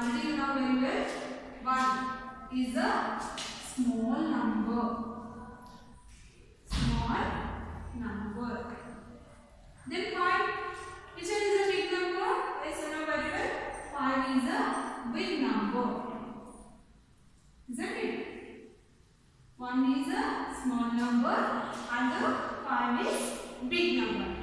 Until now very well, 1 is a small number. Small number. Then 5. Which one is a big number? Yes, you know very well. 5 is a big number. Isn't it? 1 is a small number and 5 is big number.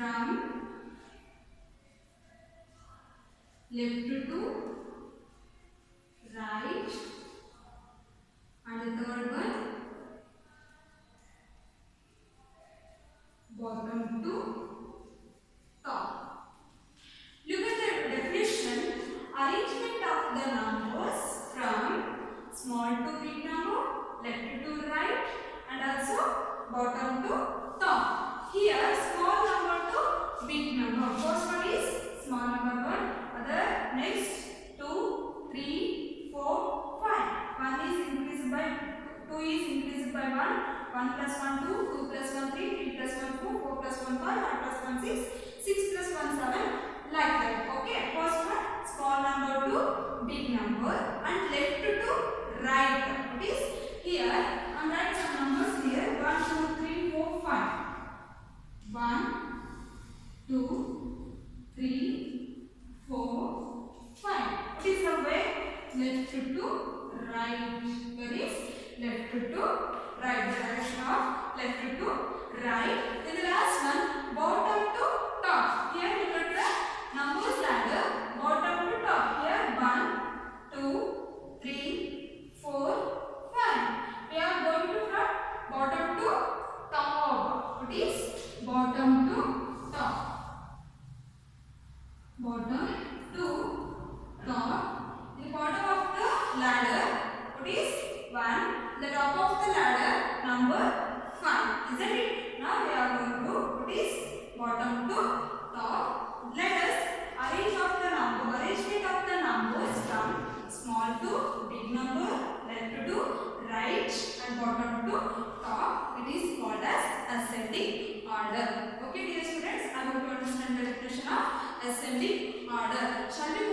from left to two. Okay, first one small number to big number. 1. The top of the ladder number 5. Isn't it? Now we are going to put this bottom to top. Let us arrange of the number, arrangement of the numbers from small to big number, left to right and bottom to top. It is called as ascending order. Okay dear students, I hope you understand the definition of ascending order. Shall we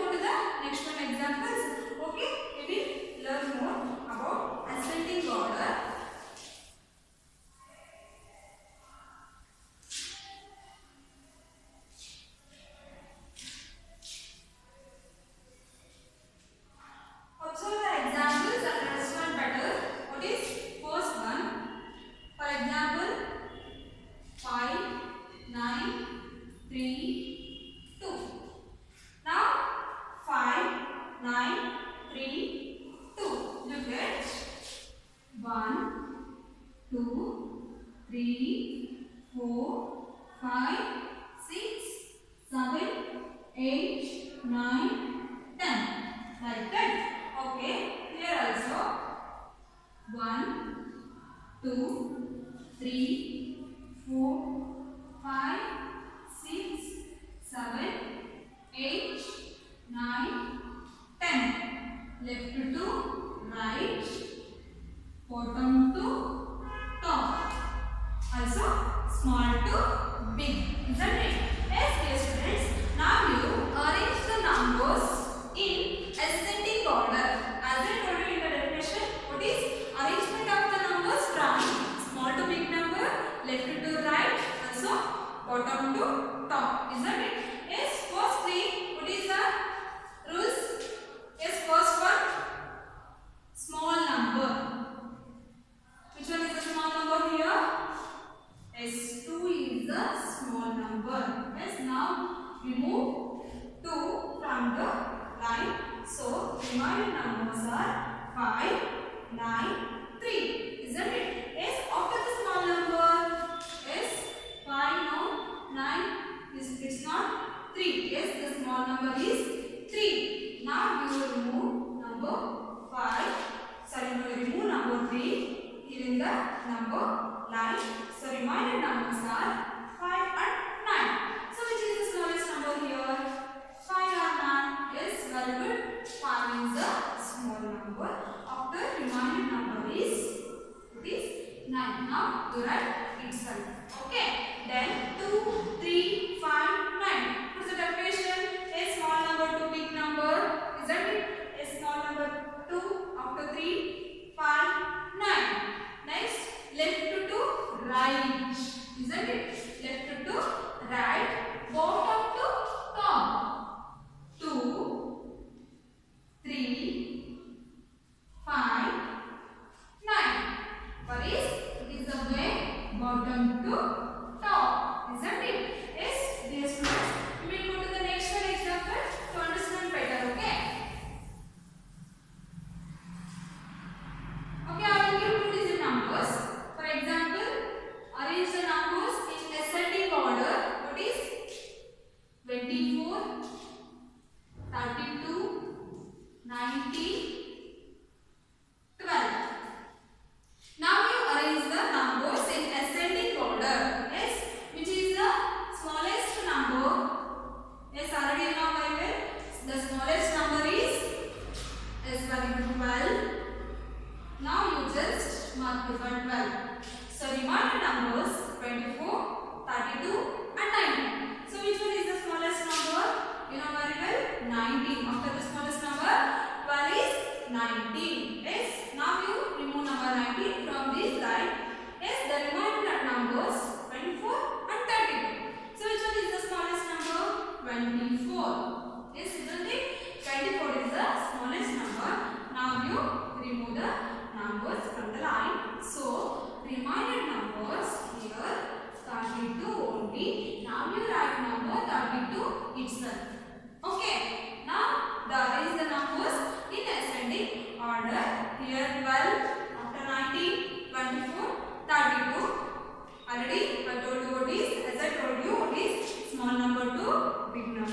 Tu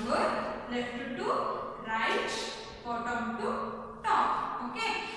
number, left to right, bottom to top. Okay.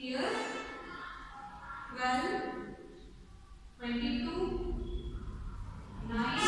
Here 12, 22, 9,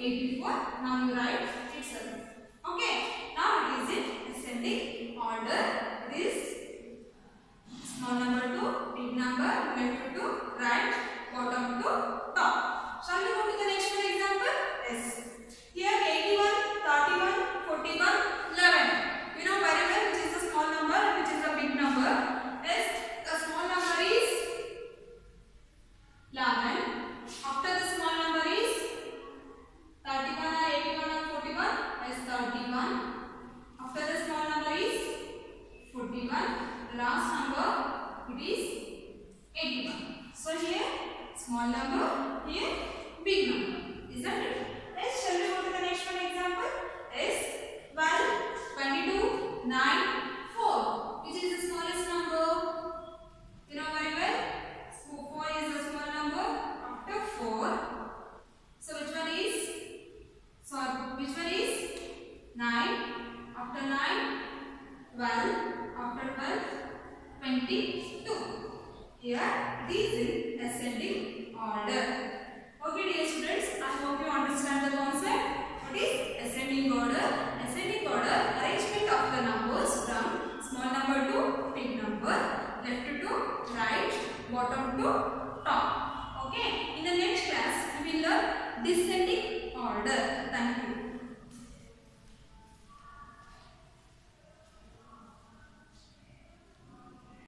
84. Now you write itself. Okay. 22,